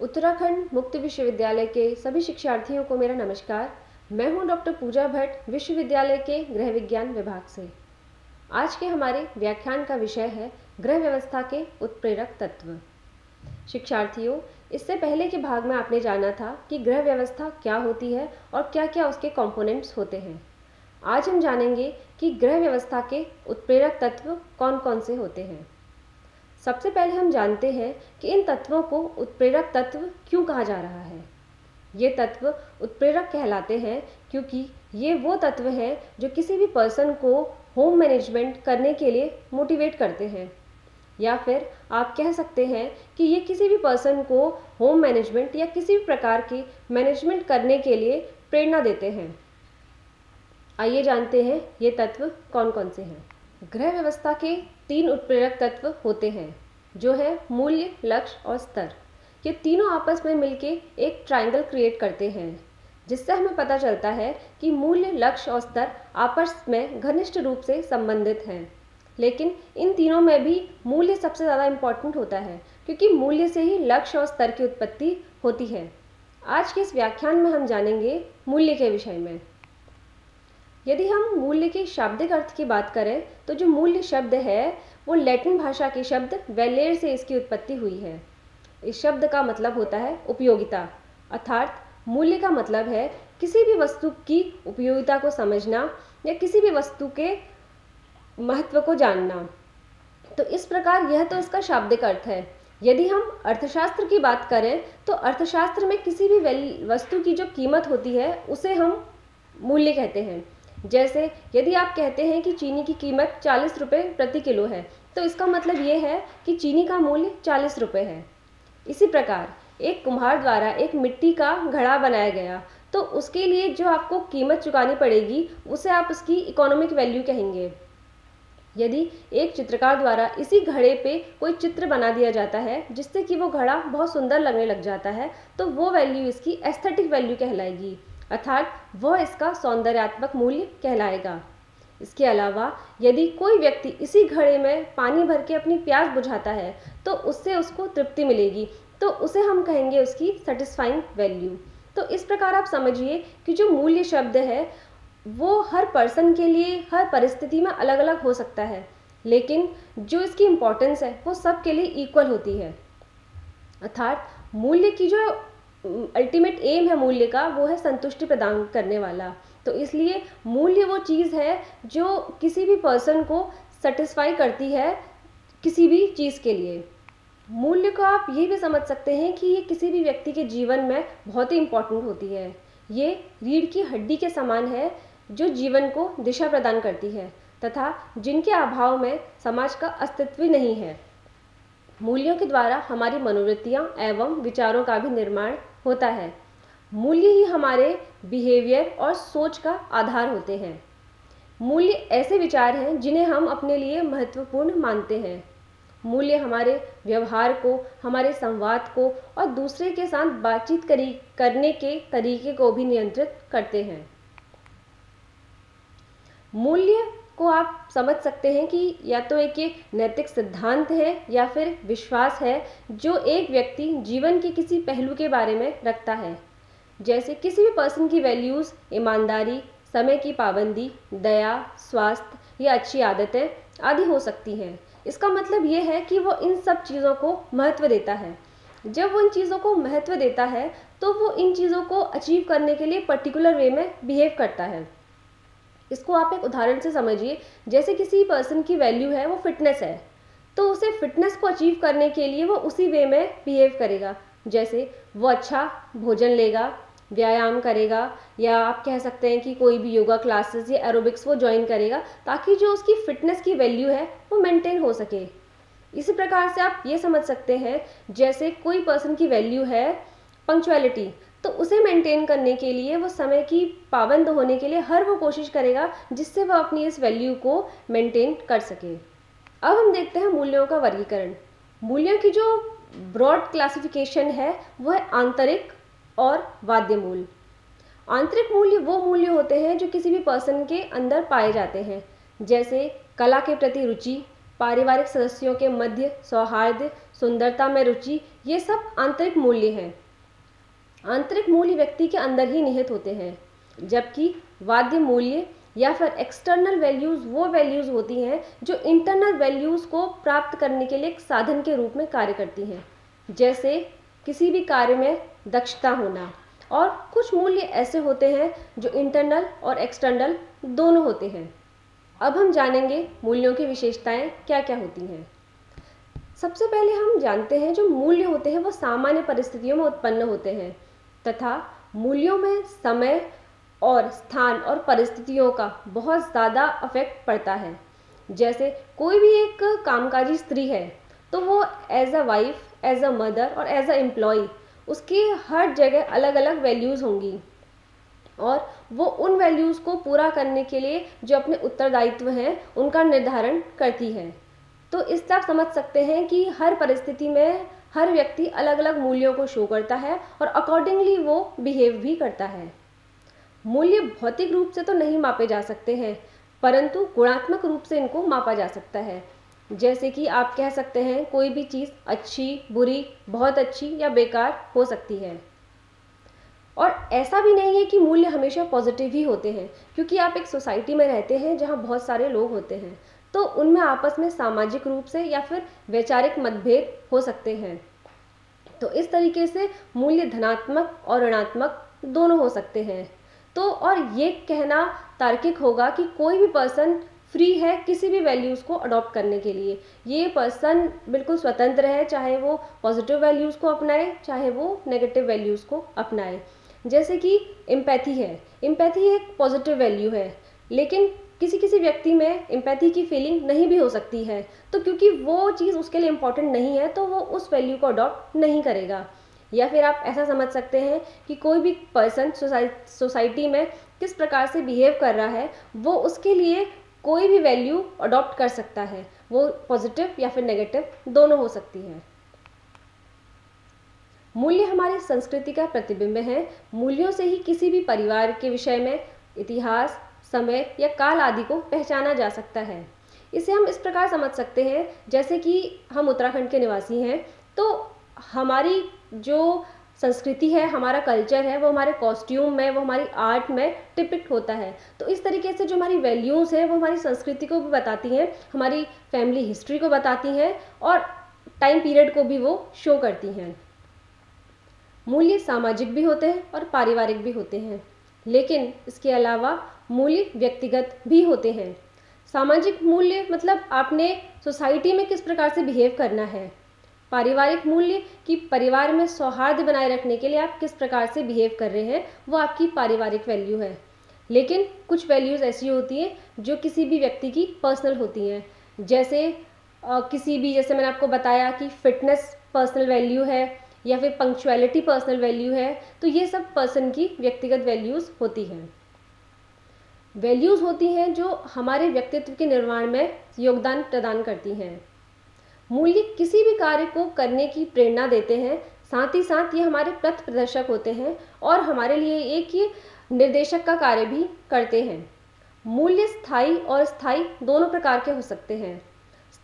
उत्तराखंड मुक्त विश्वविद्यालय के सभी शिक्षार्थियों को मेरा नमस्कार। मैं हूँ डॉक्टर पूजा भट्ट, विश्वविद्यालय के गृह विज्ञान विभाग से। आज के हमारे व्याख्यान का विषय है गृह व्यवस्था के उत्प्रेरक तत्व। शिक्षार्थियों, इससे पहले के भाग में आपने जाना था कि गृह व्यवस्था क्या होती है और क्या क्या उसके कंपोनेंट्स होते हैं। आज हम जानेंगे कि गृह व्यवस्था के उत्प्रेरक तत्व कौन कौन से होते हैं। सबसे पहले हम जानते हैं कि इन तत्वों को उत्प्रेरक तत्व क्यों कहा जा रहा है। ये तत्व उत्प्रेरक कहलाते हैं क्योंकि ये वो तत्व हैं जो किसी भी पर्सन को होम मैनेजमेंट करने के लिए मोटिवेट करते हैं। या फिर आप कह सकते हैं कि ये किसी भी पर्सन को होम मैनेजमेंट या किसी भी प्रकार की मैनेजमेंट करने के लिए प्रेरणा देते हैं। आइए जानते हैं ये तत्व कौन कौन से हैं। गृह व्यवस्था के तीन उत्प्रेरक तत्व होते हैं, जो है मूल्य, लक्ष्य और स्तर। ये तीनों आपस में मिलके एक ट्रायंगल क्रिएट करते हैं, जिससे हमें पता चलता है कि मूल्य, लक्ष्य और स्तर आपस में घनिष्ठ रूप से संबंधित हैं। लेकिन इन तीनों में भी मूल्य सबसे ज़्यादा इंपॉर्टेंट होता है, क्योंकि मूल्य से ही लक्ष्य और स्तर की उत्पत्ति होती है। आज के इस व्याख्यान में हम जानेंगे मूल्य के विषय में। यदि हम मूल्य के शाब्दिक अर्थ की बात करें तो जो मूल्य शब्द है, वो लैटिन भाषा के शब्द वेलेर से इसकी उत्पत्ति हुई है। इस शब्द का मतलब होता है उपयोगिता। अर्थात, मूल्य का मतलब है किसी भी वस्तु की उपयोगिता को समझना या किसी भी वस्तु के महत्व को जानना। तो इस प्रकार यह तो इसका शाब्दिक अर्थ है। यदि हम अर्थशास्त्र की बात करें तो अर्थशास्त्र में किसी भी वस्तु की जो कीमत होती है, उसे हम मूल्य कहते हैं। जैसे यदि आप कहते हैं कि चीनी की कीमत चालीस रुपये प्रति किलो है तो इसका मतलब ये है कि चीनी का मूल्य चालीस रुपये है। इसी प्रकार, एक कुम्हार द्वारा एक मिट्टी का घड़ा बनाया गया तो उसके लिए जो आपको कीमत चुकानी पड़ेगी, उसे आप उसकी इकोनॉमिक वैल्यू कहेंगे। यदि एक चित्रकार द्वारा इसी घड़े पे कोई चित्र बना दिया जाता है, जिससे कि वो घड़ा बहुत सुंदर लगने लग जाता है तो वो वैल्यू इसकी एस्थेटिक वैल्यू कहलाएगी। अर्थात वह इसका सौंदर्यात्मक मूल्य कहलाएगा। इसके अलावा यदि कोई व्यक्ति इसी घड़े में पानी भर के अपनी प्यास बुझाता है तो उससे उसको तृप्ति मिलेगी। तो उसे हम कहेंगे उसकी सेटिस्फाइंग वैल्यू तो इस प्रकार आप समझिए कि जो मूल्य शब्द है, वो हर पर्सन के लिए, हर परिस्थिति में अलग अलग हो सकता है। लेकिन जो इसकी इम्पोर्टेंस है, वो सबके लिए इक्वल होती है। अर्थात मूल्य की जो अल्टीमेट एम है मूल्य का, वो है संतुष्टि प्रदान करने वाला। तो इसलिए मूल्य वो चीज़ है जो किसी भी पर्सन को सेटिस्फाई करती है किसी भी चीज़ के लिए। मूल्य को आप ये भी समझ सकते हैं कि ये किसी भी व्यक्ति के जीवन में बहुत ही इम्पोर्टेंट होती है। ये रीढ़ की हड्डी के समान है जो जीवन को दिशा प्रदान करती है, तथा जिनके अभाव में समाज का अस्तित्व नहीं है। मूल्यों के द्वारा हमारी मनोवृत्तियाँ एवं विचारों का भी निर्माण होता है। मूल्य ही हमारे बिहेवियर और सोच का आधार होते हैं। मूल्य ऐसे विचार हैं जिन्हें हम अपने लिए महत्वपूर्ण मानते हैं। मूल्य हमारे व्यवहार को, हमारे संवाद को और दूसरे के साथ बातचीत करी, करने के तरीके को भी नियंत्रित करते हैं। मूल्य को आप समझ सकते हैं कि या तो एक ये नैतिक सिद्धांत है या फिर विश्वास है जो एक व्यक्ति जीवन के किसी पहलू के बारे में रखता है। जैसे किसी भी पर्सन की वैल्यूज़ ईमानदारी, समय की पाबंदी, दया, स्वास्थ्य, या अच्छी आदतें आदि हो सकती हैं। इसका मतलब ये है कि वो इन सब चीज़ों को महत्व देता है। जब वो इन चीज़ों को महत्व देता है तो वो इन चीज़ों को अचीव करने के लिए पर्टिकुलर वे में बिहेव करता है। इसको आप एक उदाहरण से समझिए, जैसे किसी पर्सन की वैल्यू है, वो फिटनेस है। तो उसे फिटनेस को अचीव करने के लिए वो उसी वे में बिहेव करेगा। जैसे, वो अच्छा भोजन लेगा, व्यायाम करेगा, या आप कह सकते हैं कि कोई भी योगा क्लासेस या एरोबिक्स वो ज्वाइन करेगा, ताकि जो उसकी फिटनेस की वैल्यू है, वो मेंटेन हो सके। इसी प्रकार से आप ये समझ सकते हैं, जैसे कोई पर्सन की वैल्यू है पंक्चुअलिटी तो उसे मेंटेन करने के लिए, वो समय की पाबंद होने के लिए हर वो कोशिश करेगा जिससे वह अपनी इस वैल्यू को मेंटेन कर सके। अब हम देखते हैं मूल्यों का वर्गीकरण। मूल्यों की जो ब्रॉड क्लासिफिकेशन है वह है आंतरिक और वाद्य मूल्य आंतरिक मूल्य वो मूल्य होते हैं जो किसी भी पर्सन के अंदर पाए जाते हैं, जैसे कला के प्रति रुचि, पारिवारिक सदस्यों के मध्य सौहार्द, सुंदरता में रुचि, ये सब आंतरिक मूल्य हैं। आंतरिक मूल्य व्यक्ति के अंदर ही निहित होते हैं, जबकि वाद्य मूल्य या फिर एक्सटर्नल वैल्यूज़ वो वैल्यूज़ होती हैं जो इंटरनल वैल्यूज़ को प्राप्त करने के लिए एक साधन के रूप में कार्य करती हैं, जैसे किसी भी कार्य में दक्षता होना। और कुछ मूल्य ऐसे होते हैं जो इंटरनल और एक्सटर्नल दोनों होते हैं। अब हम जानेंगे मूल्यों की विशेषताएँ क्या क्या होती हैं। सबसे पहले हम जानते हैं जो मूल्य होते हैं वो सामान्य परिस्थितियों में उत्पन्न होते हैं। तथा मूल्यों में समय और स्थान और परिस्थितियों का बहुत ज़्यादा अफेक्ट पड़ता है। जैसे कोई भी एक कामकाजी स्त्री है तो वो as a wife as a mother और एज अ एम्प्लॉय उसकी हर जगह अलग अलग वैल्यूज़ होंगी। और वो उन वैल्यूज़ को पूरा करने के लिए जो अपने उत्तरदायित्व हैं, उनका निर्धारण करती है। तो इस तरह समझ सकते हैं कि हर परिस्थिति में हर व्यक्ति अलग अलग मूल्यों को शो करता है और अकॉर्डिंगली वो बिहेव भी करता है। मूल्य भौतिक रूप से तो नहीं मापे जा सकते हैं, परंतु गुणात्मक रूप से इनको मापा जा सकता है। जैसे कि आप कह सकते हैं, कोई भी चीज़ अच्छी, बुरी, बहुत अच्छी या बेकार हो सकती है। और ऐसा भी नहीं है कि मूल्य हमेशा पॉजिटिव ही होते हैं, क्योंकि आप एक सोसाइटी में रहते हैं जहाँ बहुत सारे लोग होते हैं। तो उनमें आपस में सामाजिक रूप से या फिर वैचारिक मतभेद हो सकते हैं। तो इस तरीके से मूल्य धनात्मक और ऋणात्मक दोनों हो सकते हैं। तो और ये कहना तार्किक होगा कि कोई भी पर्सन फ्री है किसी भी वैल्यूज़ को अडॉप्ट करने के लिए। ये पर्सन बिल्कुल स्वतंत्र है, चाहे वो पॉजिटिव वैल्यूज़ को अपनाए, चाहे वो नेगेटिव वैल्यूज़ को अपनाए। जैसे कि एम्पैथी है। एम्पैथी एक पॉजिटिव वैल्यू है, लेकिन किसी किसी व्यक्ति में एम्पैथी की फीलिंग नहीं भी हो सकती है। तो क्योंकि वो चीज़ उसके लिए इंपॉर्टेंट नहीं है तो वो उस वैल्यू को अडॉप्ट नहीं करेगा। या फिर आप ऐसा समझ सकते हैं कि कोई भी पर्सन सोसाइटी में किस प्रकार से बिहेव कर रहा है, वो उसके लिए कोई भी वैल्यू अडॉप्ट कर सकता है। वो पॉजिटिव या फिर नेगेटिव दोनों हो सकती है। मूल्य हमारी संस्कृति का प्रतिबिंब है। मूल्यों से ही किसी भी परिवार के विषय में इतिहास समय या काल आदि को पहचाना जा सकता है। इसे हम इस प्रकार समझ सकते हैं, जैसे कि हम उत्तराखंड के निवासी हैं तो हमारी जो संस्कृति है, हमारा कल्चर है, वो हमारे कॉस्ट्यूम में, वो हमारी आर्ट में टिपिक्ट होता है। तो इस तरीके से जो हमारी वैल्यूज़ है, वो हमारी संस्कृति को भी बताती हैं, हमारी फैमिली हिस्ट्री को बताती हैं और टाइम पीरियड को भी वो शो करती हैं। मूल्य सामाजिक भी होते हैं और पारिवारिक भी होते हैं। लेकिन इसके अलावा मूल्य व्यक्तिगत भी होते हैं। सामाजिक मूल्य मतलब आपने सोसाइटी में किस प्रकार से बिहेव करना है? पारिवारिक मूल्य कि परिवार में सौहार्द बनाए रखने के लिए आप किस प्रकार से बिहेव कर रहे हैं, वो आपकी पारिवारिक वैल्यू है। लेकिन कुछ वैल्यूज़ ऐसी होती हैं जो किसी भी व्यक्ति की पर्सनल होती हैं। जैसे किसी भी, जैसे मैंने आपको बताया कि फिटनेस पर्सनल वैल्यू है या फिर पंक्चुअलिटी पर्सनल वैल्यू है तो ये सब पर्सन की व्यक्तिगत वैल्यूज़ होती हैं। वैल्यूज़ होती हैं जो हमारे व्यक्तित्व के निर्माण में योगदान प्रदान करती हैं। मूल्य किसी भी कार्य को करने की प्रेरणा देते हैं, साथ ही साथ ये हमारे पथ प्रदर्शक होते हैं और हमारे लिए एक ये निर्देशक का कार्य भी करते हैं। मूल्य स्थायी और स्थायी दोनों प्रकार के हो सकते हैं।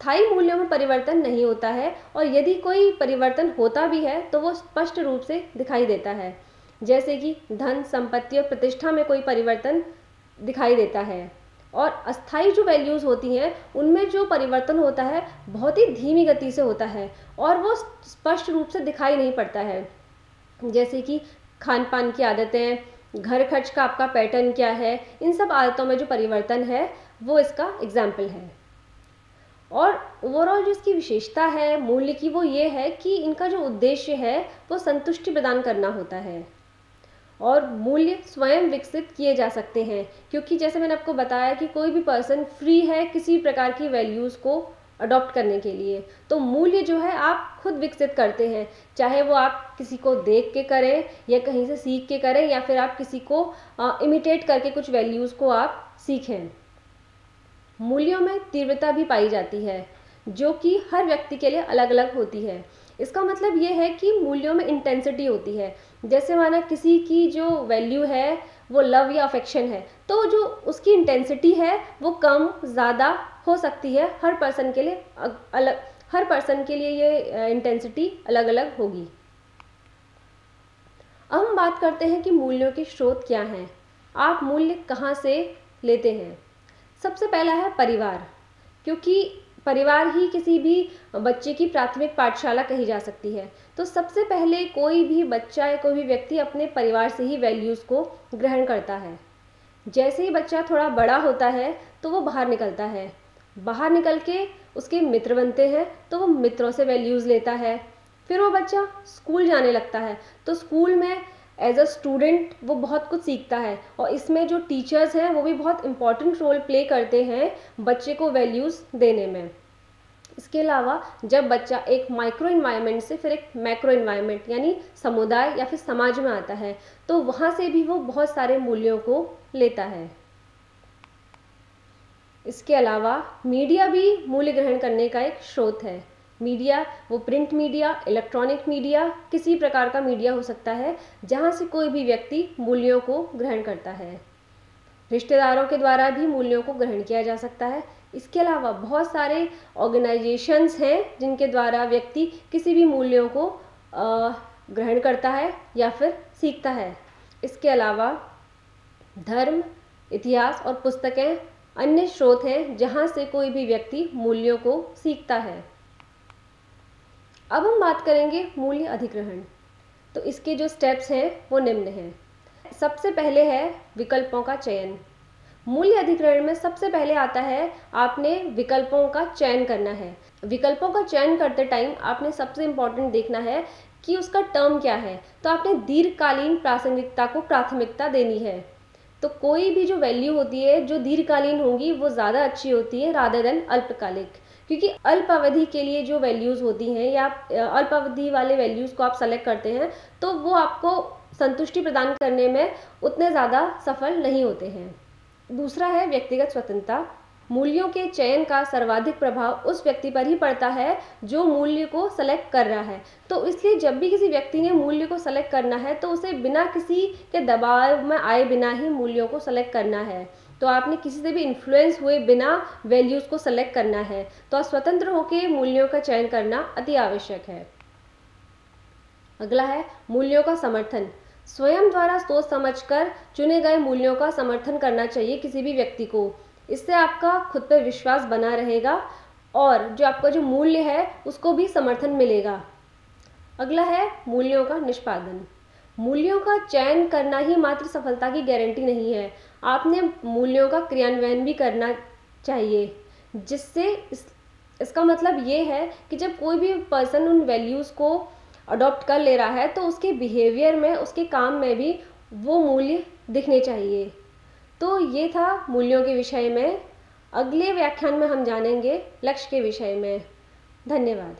स्थायी मूल्यों में परिवर्तन नहीं होता है और यदि कोई परिवर्तन होता भी है तो वो स्पष्ट रूप से दिखाई देता है। जैसे कि धन, संपत्ति और प्रतिष्ठा में कोई परिवर्तन दिखाई देता है। और अस्थाई जो वैल्यूज़ होती हैं, उनमें जो परिवर्तन होता है, बहुत ही धीमी गति से होता है और वो स्पष्ट रूप से दिखाई नहीं पड़ता है। जैसे कि खान पान की आदतें, घर खर्च का आपका पैटर्न क्या है, इन सब आदतों में जो परिवर्तन है, वो इसका एग्ज़ाम्पल है। और ओवरऑल जो इसकी विशेषता है, मूल्य की, वो ये है कि इनका जो उद्देश्य है, वो संतुष्टि प्रदान करना होता है। और मूल्य स्वयं विकसित किए जा सकते हैं, क्योंकि जैसे मैंने आपको बताया कि कोई भी पर्सन फ्री है किसी प्रकार की वैल्यूज़ को अडॉप्ट करने के लिए तो मूल्य जो है, आप खुद विकसित करते हैं। चाहे वो आप किसी को देख के करें, या कहीं से सीख के करें, या फिर आप किसी को इमिटेट करके कुछ वैल्यूज़ को आप सीखें। मूल्यों में तीव्रता भी पाई जाती है, जो कि हर व्यक्ति के लिए अलग अलग होती है। इसका मतलब ये है कि मूल्यों में इंटेंसिटी होती है। जैसे माना किसी की जो वैल्यू है, वो लव या अफेक्शन है तो जो उसकी इंटेंसिटी है, वो कम, ज़्यादा हो सकती है। हर पर्सन के लिए अलग, हर पर्सन के लिए ये इंटेंसिटी अलग अलग होगी। अब हम बात करते हैं कि मूल्यों के स्रोत क्या हैं। आप मूल्य कहाँ से लेते हैं? सबसे पहला है परिवार, क्योंकि परिवार ही किसी भी बच्चे की प्राथमिक पाठशाला कही जा सकती है। तो सबसे पहले कोई भी बच्चा या कोई भी व्यक्ति अपने परिवार से ही वैल्यूज़ को ग्रहण करता है। जैसे ही बच्चा थोड़ा बड़ा होता है तो वो बाहर निकलता है। बाहर निकल के उसके मित्र बनते हैं तो वो मित्रों से वैल्यूज़ लेता है। फिर वो बच्चा स्कूल जाने लगता है तो स्कूल में एज अ स्टूडेंट वो बहुत कुछ सीखता है और इसमें जो टीचर्स हैं, वो भी बहुत इंपॉर्टेंट रोल प्ले करते हैं बच्चे को वैल्यूज़ देने में। इसके अलावा, जब बच्चा एक माइक्रो इन्वायरमेंट से फिर एक मैक्रो इन्वायरमेंट यानी समुदाय या फिर समाज में आता है तो वहाँ से भी वो बहुत सारे मूल्यों को लेता है। इसके अलावा मीडिया भी मूल्य ग्रहण करने का एक स्रोत है। मीडिया वो प्रिंट मीडिया इलेक्ट्रॉनिक मीडिया किसी प्रकार का मीडिया हो सकता है, जहाँ से कोई भी व्यक्ति मूल्यों को ग्रहण करता है। रिश्तेदारों के द्वारा भी मूल्यों को ग्रहण किया जा सकता है। इसके अलावा बहुत सारे ऑर्गेनाइजेशंस हैं, जिनके द्वारा व्यक्ति किसी भी मूल्यों को ग्रहण करता है या फिर सीखता है। इसके अलावा धर्म, इतिहास और पुस्तकें अन्य स्रोत हैं, जहाँ से कोई भी व्यक्ति मूल्यों को सीखता है। अब हम बात करेंगे मूल्य अधिग्रहण। तो इसके जो स्टेप्स हैं, वो निम्न हैं। सबसे पहले है विकल्पों का चयन। मूल्य अधिग्रहण में सबसे पहले आता है, आपने विकल्पों का चयन करना है। विकल्पों का चयन करते टाइम आपने सबसे इम्पोर्टेंट देखना है कि उसका टर्म क्या है। तो आपने दीर्घकालीन प्रासंगिकता को प्राथमिकता देनी है। तो कोई भी जो वैल्यू होती है, जो दीर्घकालीन होगी, वो ज़्यादा अच्छी होती है राधर देन अल्पकालिक। क्योंकि अल्प अवधि के लिए जो वैल्यूज़ होती हैं या अल्प अवधि वाले वैल्यूज़ को आप सेलेक्ट करते हैं तो वो आपको संतुष्टि प्रदान करने में उतने ज़्यादा सफल नहीं होते हैं। दूसरा है व्यक्तिगत स्वतंत्रता। मूल्यों के चयन का सर्वाधिक प्रभाव उस व्यक्ति पर ही पड़ता है जो मूल्य को सेलेक्ट कर रहा है। तो इसलिए जब भी किसी व्यक्ति ने मूल्य को सेलेक्ट करना है तो उसे बिना किसी के दबाव में आए बिना ही मूल्यों को सेलेक्ट करना है। तो आपने किसी से भी इन्फ्लुएंस हुए बिना वैल्यूज़ को सेलेक्ट करना है। तो आप स्वतंत्र होकर मूल्यों का चयन करना अति आवश्यक है। अगला है, मूल्यों का समर्थन। स्वयं द्वारा सोच समझकर चुने गए मूल्यों का समर्थन करना चाहिए किसी भी व्यक्ति को। इससे आपका खुद पर विश्वास बना रहेगा और जो आपका जो मूल्य है, उसको भी समर्थन मिलेगा। अगला है, मूल्यों का निष्पादन। मूल्यों का चयन करना ही मात्र सफलता की गारंटी नहीं है। आपने मूल्यों का क्रियान्वयन भी करना चाहिए जिससे इस, इसका मतलब ये है कि जब कोई भी पर्सन उन वैल्यूज़ को अडॉप्ट कर ले रहा है तो उसके बिहेवियर में उसके काम में भी वो मूल्य दिखने चाहिए। तो ये था मूल्यों के विषय में। अगले व्याख्यान में हम जानेंगे लक्ष्य के विषय में। धन्यवाद।